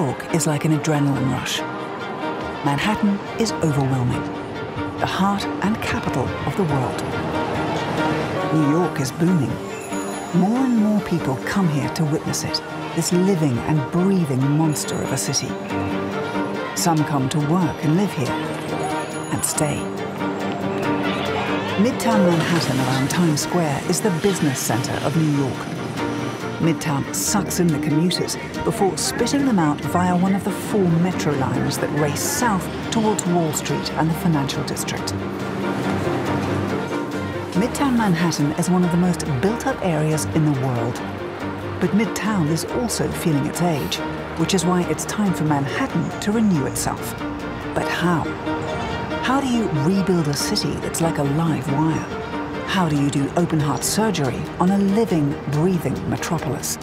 is like an adrenaline rush. Manhattan is overwhelming, the heart and capital of the world. New York is booming. More and more people come here to witness it, this living and breathing monster of a city. Some come to work and live here, and stay. Midtown Manhattan around Times Square is the business center of New York. Midtown sucks in the commuters before spitting them out via one of the four metro lines that race south towards Wall Street and the financial district. Midtown Manhattan is one of the most built-up areas in the world. But Midtown is also feeling its age, which is why it's time for Manhattan to renew itself. But how? How do you rebuild a city that's like a live wire? How do you do open heart surgery on a living, breathing metropolis?